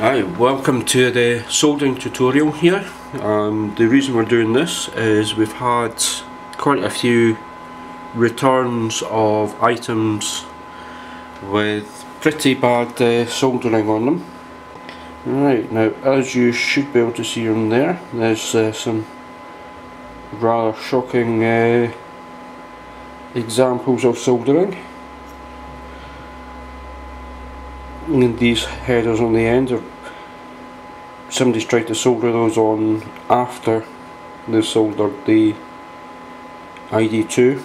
Hi, welcome to the soldering tutorial here. Um, the reason we're doing this is we've had quite a few returns of items with pretty bad uh, soldering on them. Right, now as you should be able to see on there, there's uh, some rather shocking uh, examples of soldering. And these headers on the end are somebody's tried to solder those on after they've soldered the ID2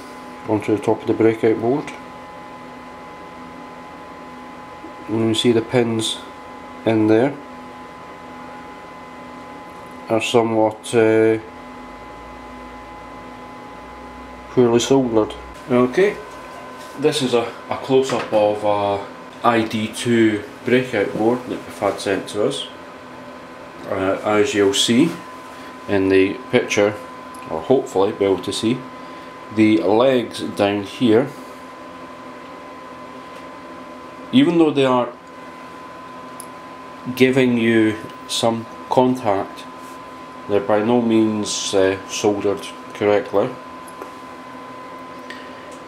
onto the top of the breakout board. And you see the pins in there are somewhat uh, poorly soldered. Okay, this is a, a close-up of a ID2 breakout board that we've had sent to us. Uh, as you'll see in the picture, or hopefully be able to see, the legs down here, even though they are giving you some contact, they're by no means uh, soldered correctly.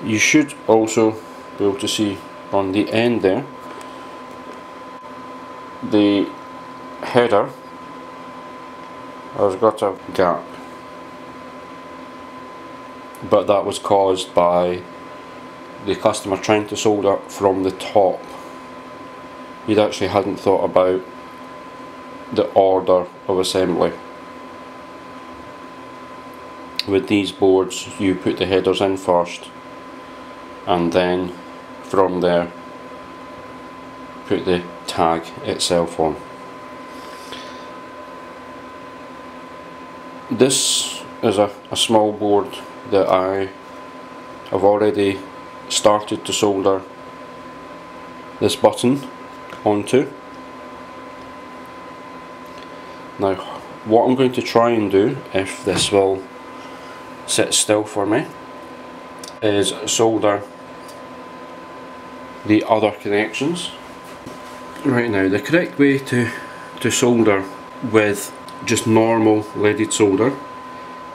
You should also be able to see on the end there the header has got a gap. But that was caused by the customer trying to solder from the top. He actually hadn't thought about the order of assembly. With these boards you put the headers in first and then from there put the tag itself on. This is a, a small board that I have already started to solder this button onto. Now what I'm going to try and do, if this will sit still for me, is solder the other connections. Right now, the correct way to, to solder with just normal leaded solder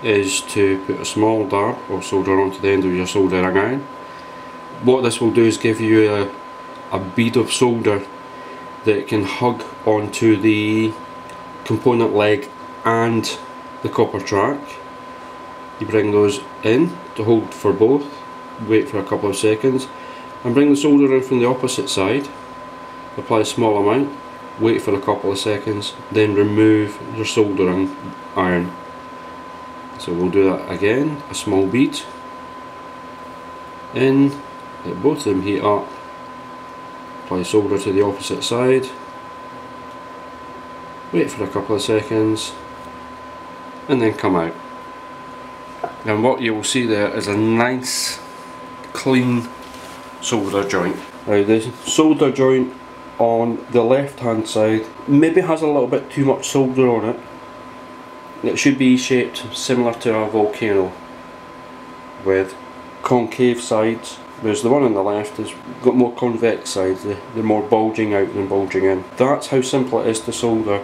is to put a small dab or solder onto the end of your soldering iron. What this will do is give you a, a bead of solder that can hug onto the component leg and the copper track. You bring those in to hold for both, wait for a couple of seconds and bring the solder in from the opposite side apply a small amount wait for a couple of seconds then remove your soldering iron. So we'll do that again a small bead in let both of them heat up apply solder to the opposite side. Wait for a couple of seconds and then come out. And what you will see there is a nice clean solder joint. Now the solder joint on the left hand side maybe has a little bit too much solder on it. It should be shaped similar to a volcano with concave sides whereas the one on the left has got more convex sides, they're more bulging out than bulging in. That's how simple it is to solder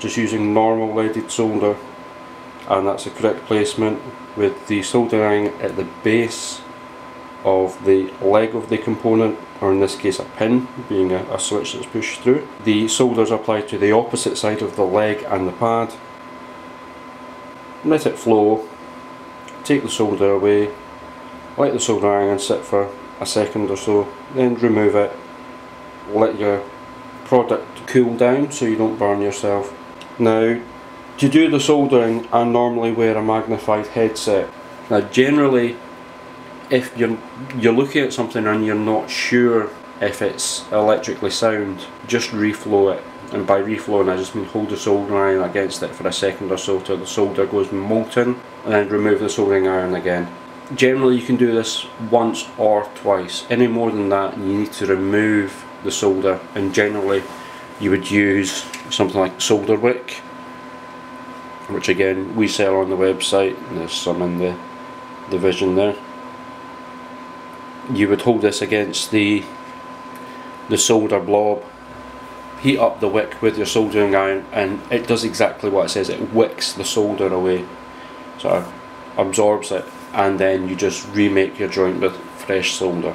just using normal leaded solder and that's the correct placement with the soldering at the base of the leg of the component or in this case a pin being a, a switch that's pushed through. The solder is applied to the opposite side of the leg and the pad. Let it flow, take the solder away, let the solder iron sit for a second or so, then remove it, let your product cool down so you don't burn yourself. Now to do the soldering I normally wear a magnified headset. Now generally if you're you're looking at something and you're not sure if it's electrically sound, just reflow it. And by reflowing I just mean hold the soldering iron against it for a second or so till the solder goes molten and then remove the soldering iron again. Generally you can do this once or twice. Any more than that you need to remove the solder and generally you would use something like solder wick which again we sell on the website there's some in the division there you would hold this against the the solder blob heat up the wick with your soldering iron and it does exactly what it says, it wicks the solder away. So absorbs it and then you just remake your joint with fresh solder.